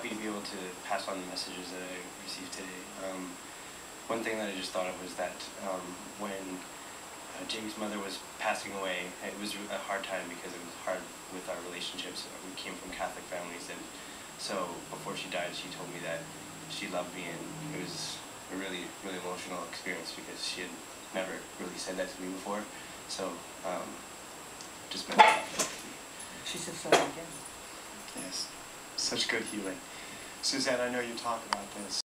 happy to be able to pass on the messages that I received today. Um, one thing that I just thought of was that um, when uh, Jamie's mother was passing away, it was a hard time because it was hard with our relationships. We came from Catholic families, and so before she died, she told me that she loved me, and it was a really, really emotional experience because she had never really said that to me before. So um, just meant. She said so again. Yes, such good healing. Suzanne, I know you talk about this